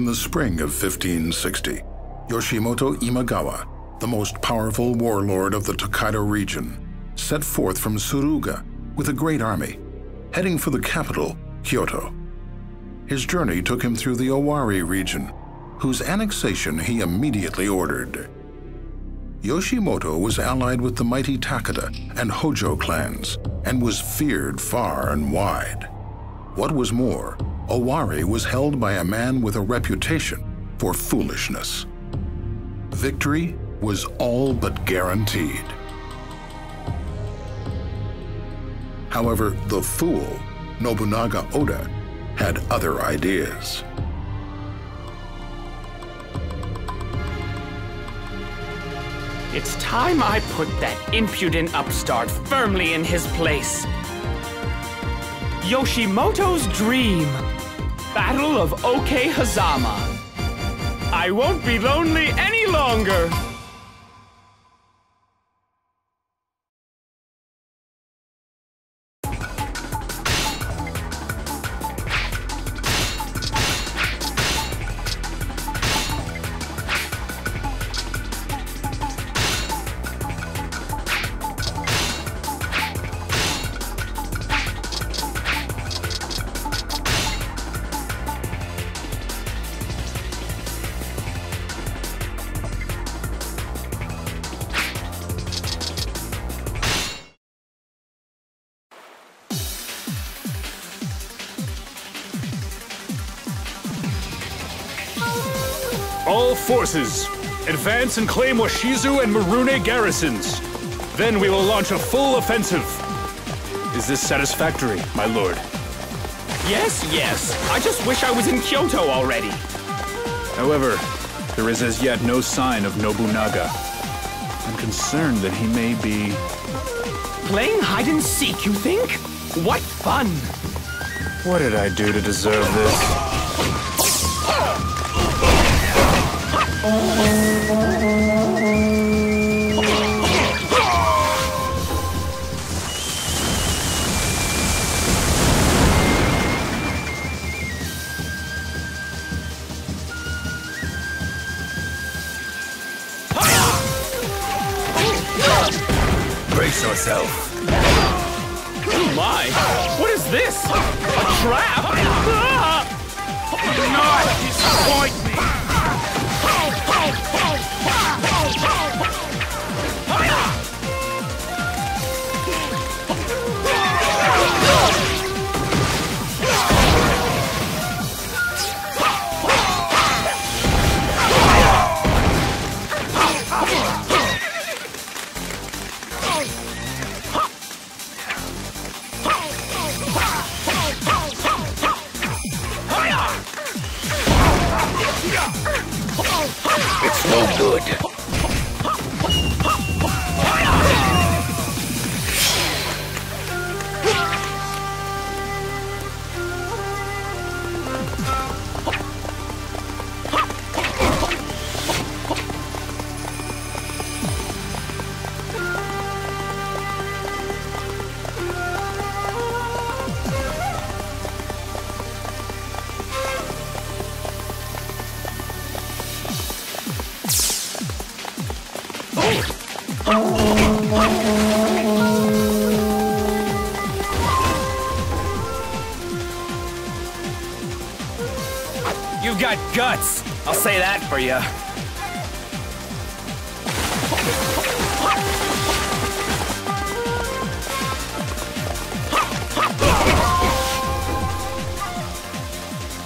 in the spring of 1560, Yoshimoto Imagawa, the most powerful warlord of the Tokaido region, set forth from Suruga with a great army, heading for the capital, Kyoto. His journey took him through the Owari region, whose annexation he immediately ordered. Yoshimoto was allied with the mighty Takeda and Hojo clans and was feared far and wide. What was more, Owari was held by a man with a reputation for foolishness. Victory was all but guaranteed. However, the fool, Nobunaga Oda, had other ideas. It's time I put that impudent upstart firmly in his place. Yoshimoto's dream. Battle of Okehazama. I won't be lonely any longer. Forces, advance and claim Washizu and Marune garrisons. Then we will launch a full offensive. Is this satisfactory, my lord? Yes, yes. I just wish I was in Kyoto already. However, there is as yet no sign of Nobunaga. I'm concerned that he may be... Playing hide and seek, you think? What fun! What did I do to deserve this? Brace yourself. Oh my! What is this? A trap? You've got guts. I'll say that for you.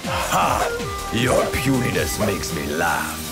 Ha! Your puniness makes me laugh.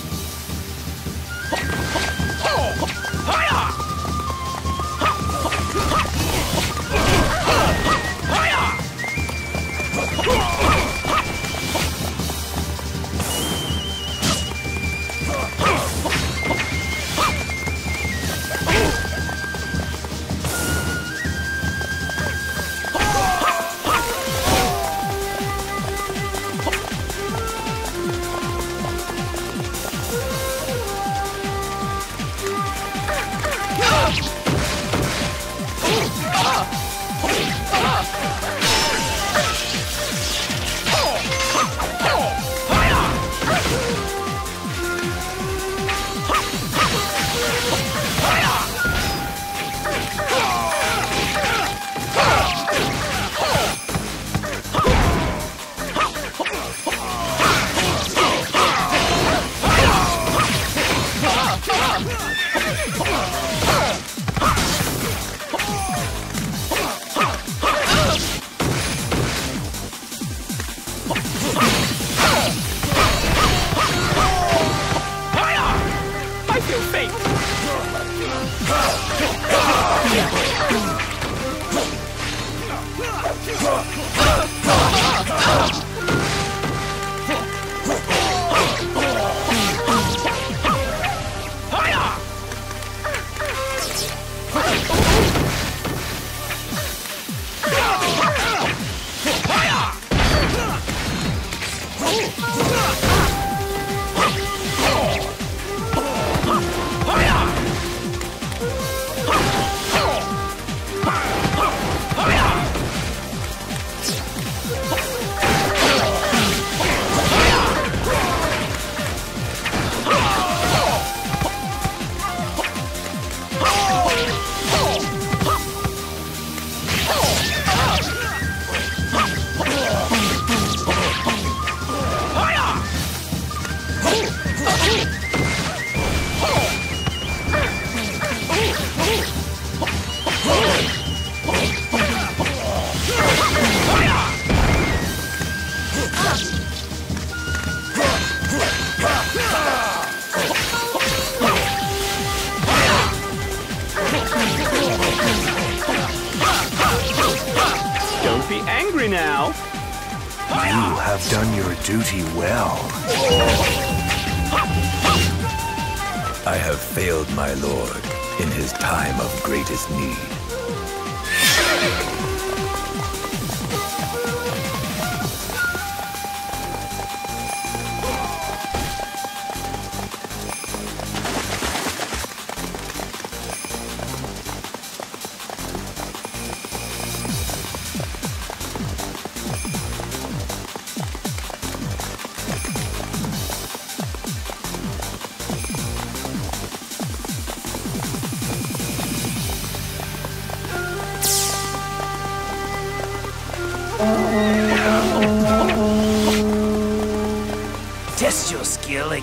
Ah!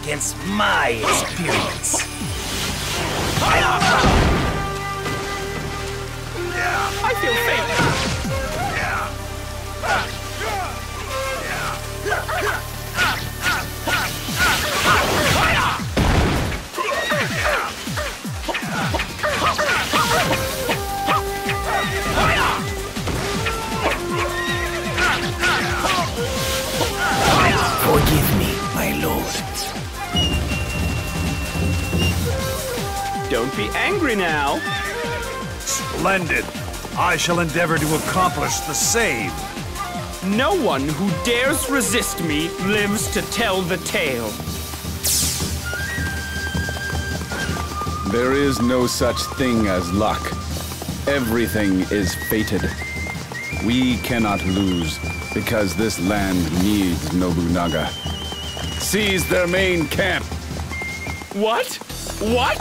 Against my experience. Be angry now. Splendid. I shall endeavor to accomplish the same. No one who dares resist me lives to tell the tale. There is no such thing as luck. Everything is fated. We cannot lose because this land needs Nobunaga. Seize their main camp. What? What?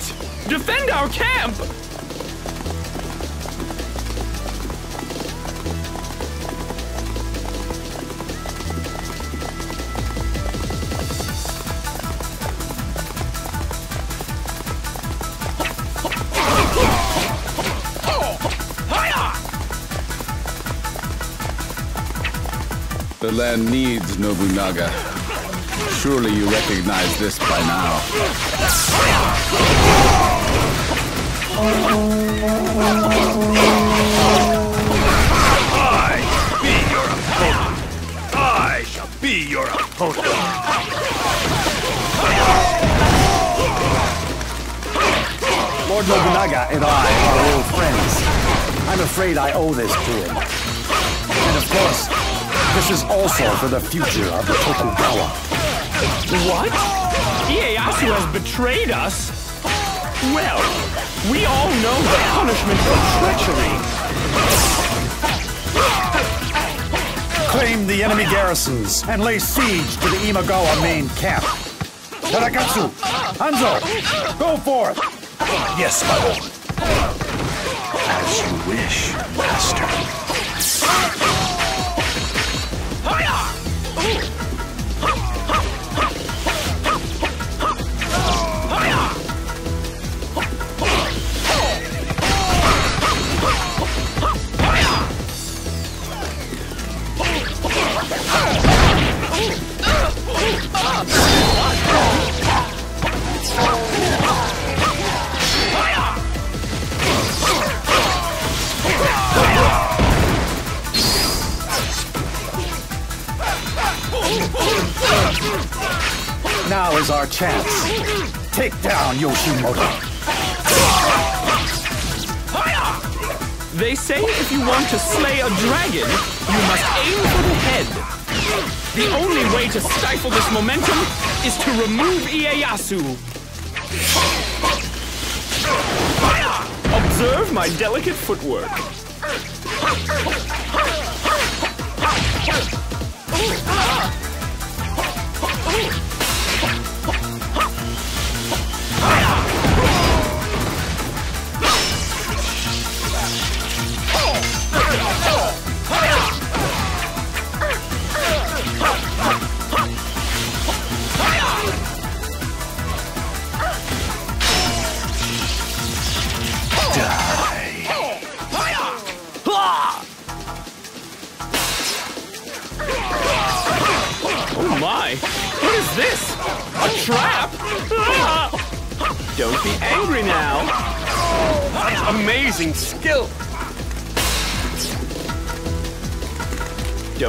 Defend our camp! The land needs Nobunaga. Surely you recognize this by now. I be your opponent. I shall be your opponent. Lord Nobunaga and I are old friends. I'm afraid I owe this to him. And of course, this is also for the future of the Tokugawa. What? Ieyasu has betrayed us? Well, we all know the punishment for treachery. Claim the enemy garrisons and lay siege to the Imagawa main camp. Tadakatsu, Hanzo, go forth! Yes, my lord. As you wish, master. Chance. Take down Yoshimoto. They say if you want to slay a dragon, you must aim for the head. The only way to stifle this momentum is to remove Ieyasu. Observe my delicate footwork.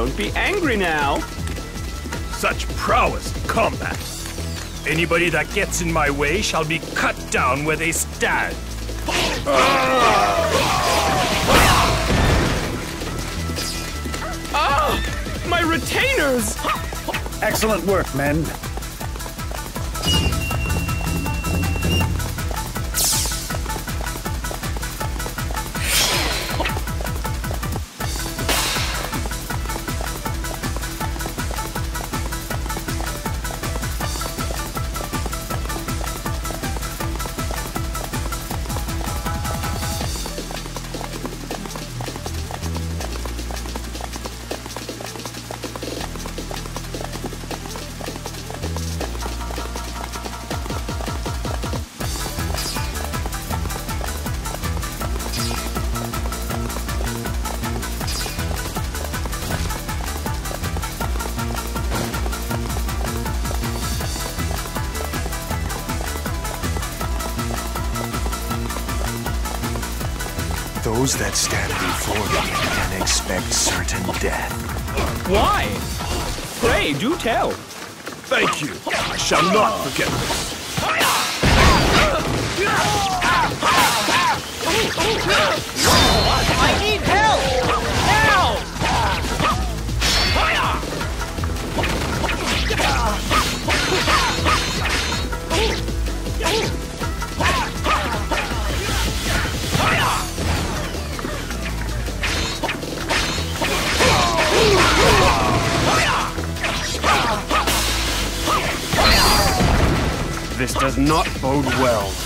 Don't be angry now. Such prowess in combat! Anybody that gets in my way shall be cut down where they stand! Ah! My retainers! Excellent work, men. Those that stand before me can expect certain death. Why? Pray, do tell. Thank you! I shall not forget this! Does not bode well.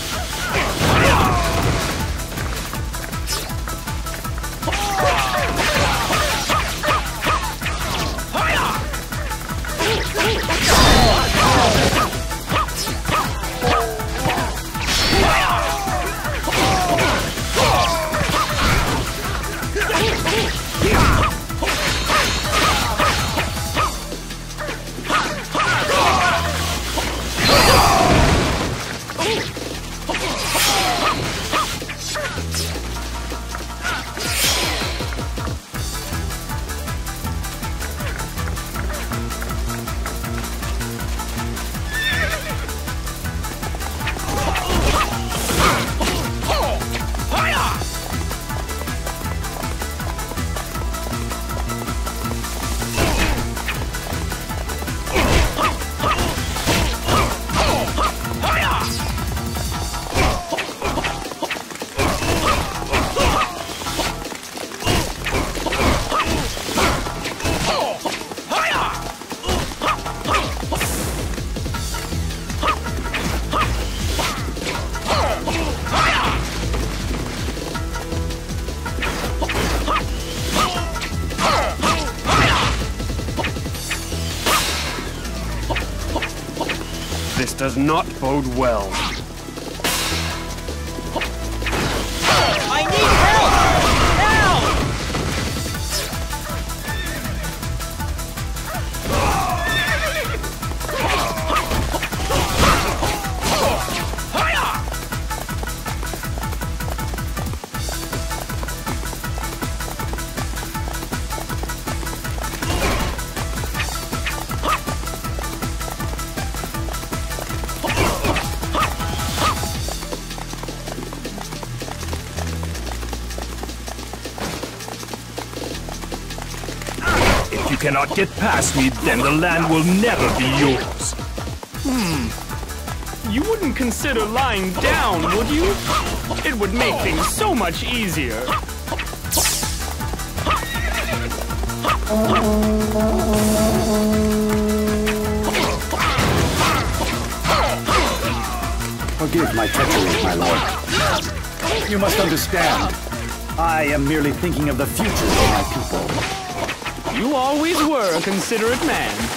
Does not bode well. Cannot get past me, then the land will never be yours. Hmm. You wouldn't consider lying down, would you? It would make things so much easier. Forgive my treachery, my lord. You must understand. I am merely thinking of the future of my people. You always were a considerate man.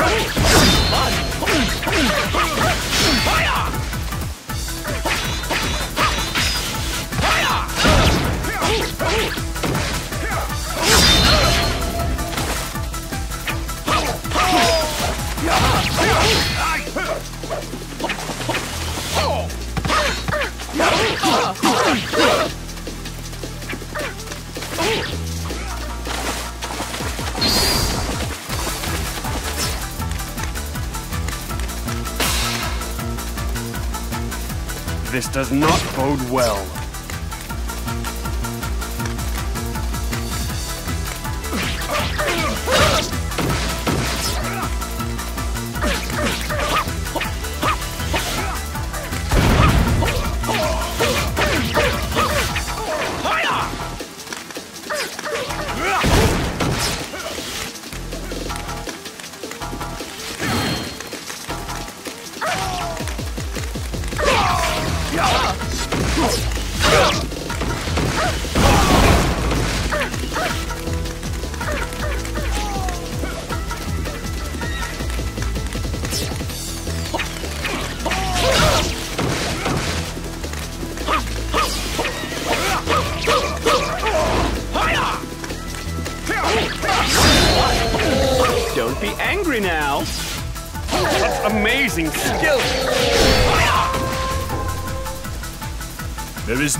Right. This does not bode well. Let's go.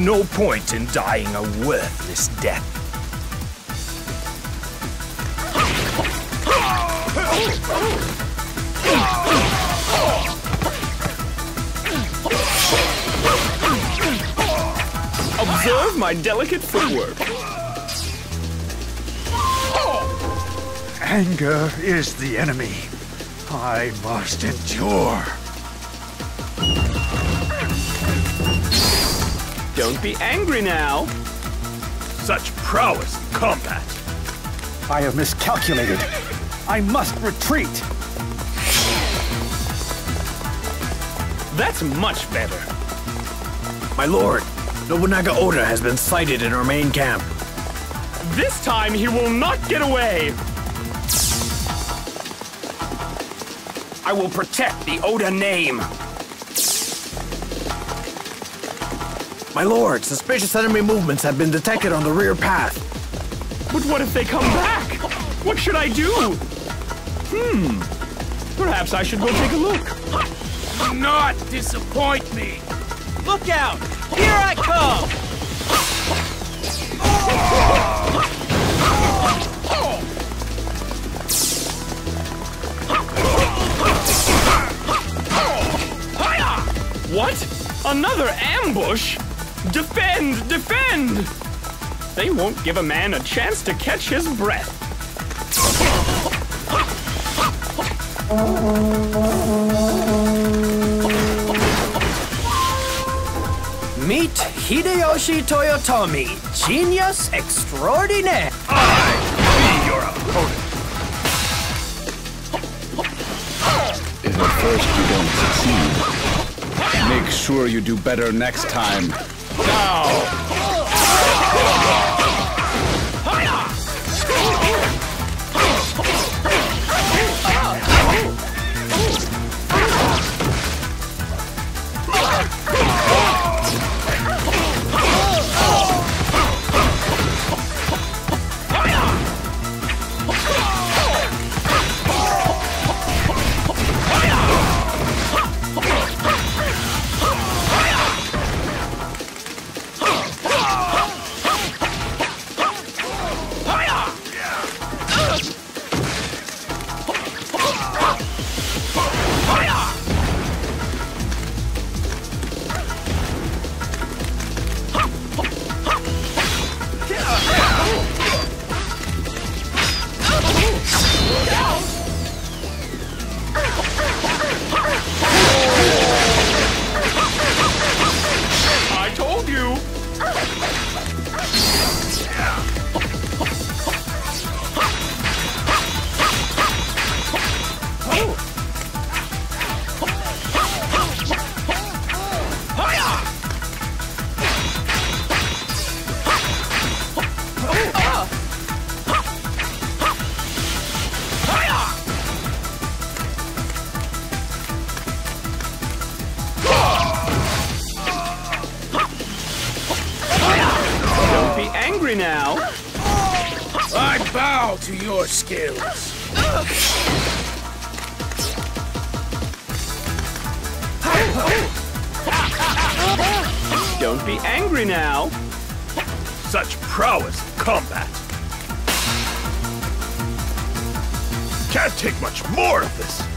No point in dying a worthless death. Observe my delicate footwork. Anger is the enemy. I must endure. Don't be angry now. Such prowess in combat. I have miscalculated. I must retreat. That's much better. My lord, Nobunaga Oda has been sighted in our main camp. This time he will not get away! I will protect the Oda name. My lord, suspicious enemy movements have been detected on the rear path. But what if they come back? What should I do? Hmm. Perhaps I should go take a look. Do not disappoint me! Look out! Here I come! What? Another ambush? Defend! Defend! They won't give a man a chance to catch his breath. Meet Hideyoshi Toyotomi, genius extraordinaire. I Be your opponent! If at first you don't succeed, make sure you do better next time. I angry now. Such prowess in combat. Can't take much more of this.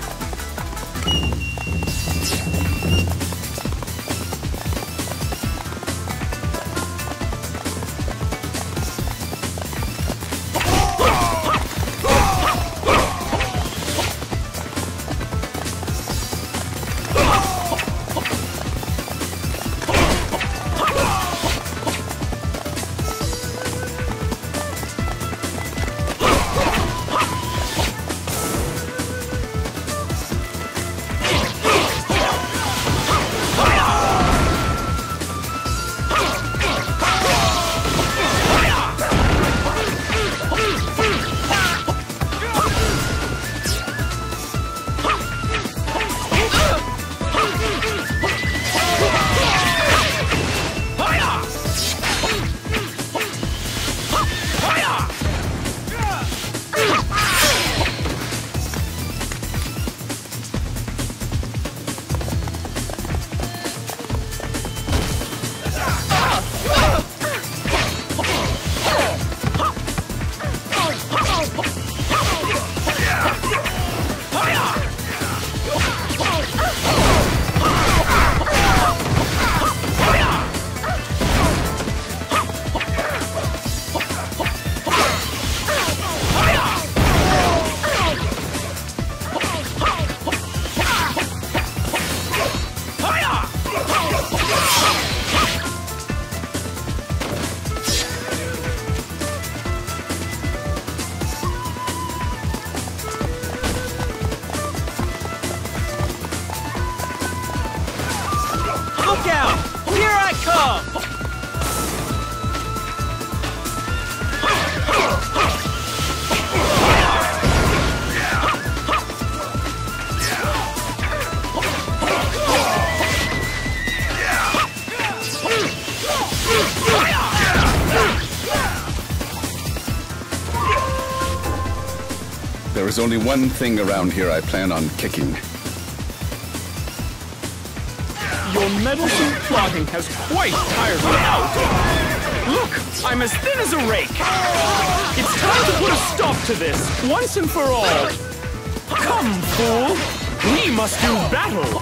There's only one thing around here I plan on kicking. Your meddlesome flogging has quite tired me out. Look, I'm as thin as a rake. It's time to put a stop to this, once and for all. Come, fool. We must do battle.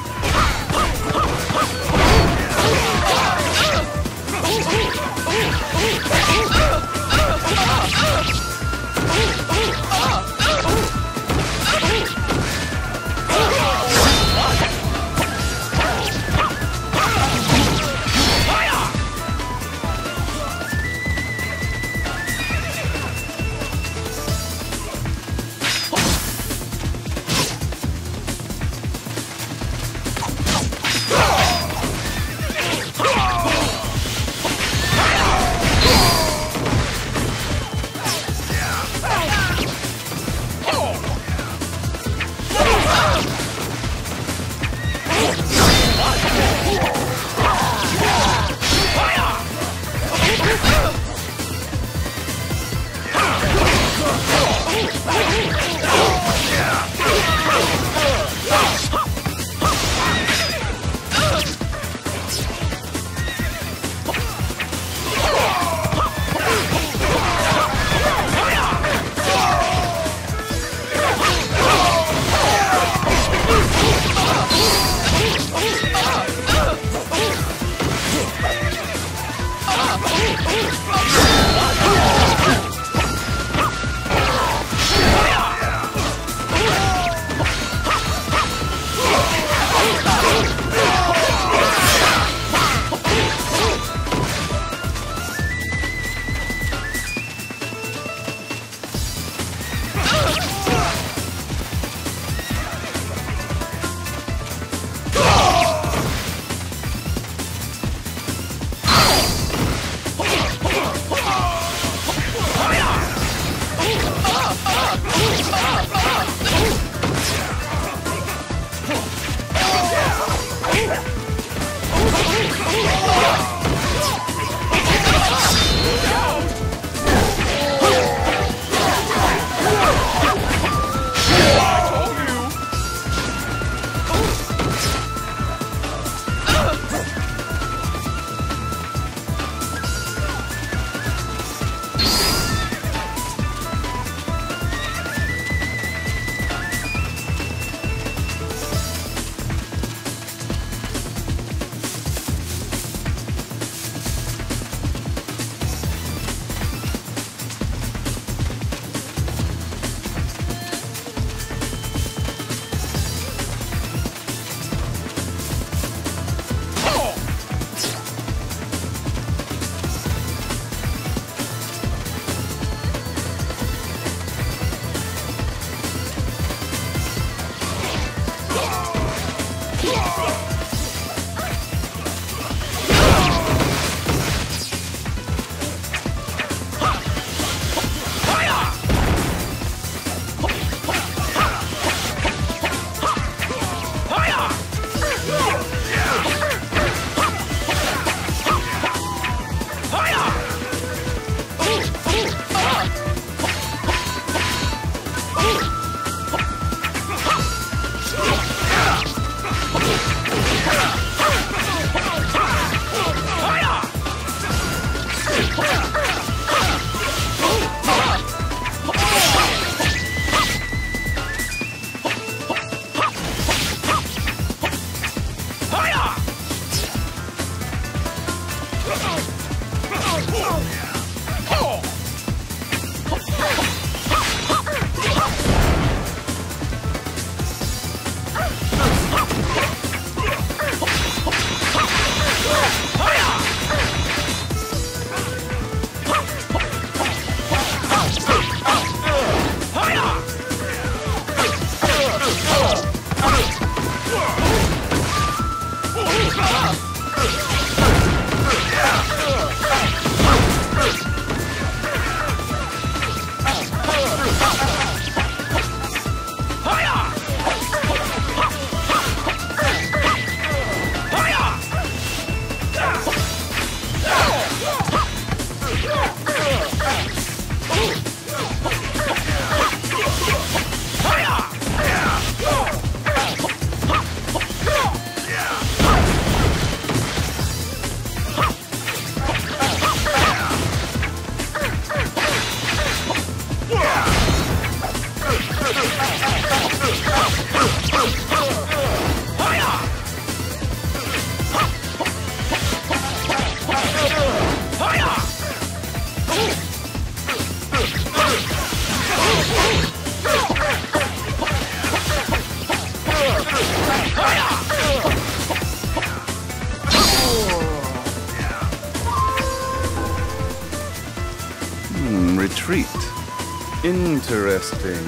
Interesting.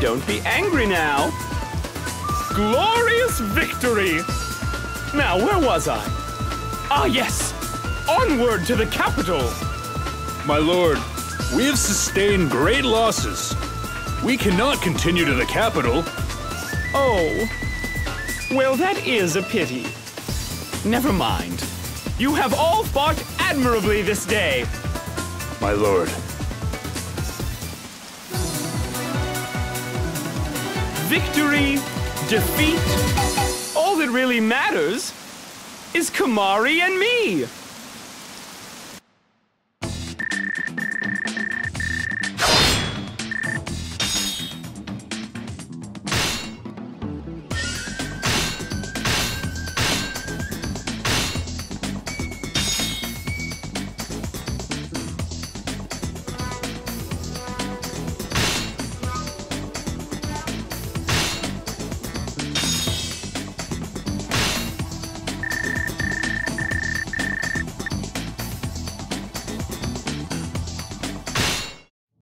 Don't be angry now. Glorious victory! Now, where was I? Ah, yes! Onward to the capital! My lord, we have sustained great losses. We cannot continue to the capital. Oh. Well, that is a pity. Never mind. You have all fought admirably this day. My lord. Victory, defeat, all that really matters is kemari and me.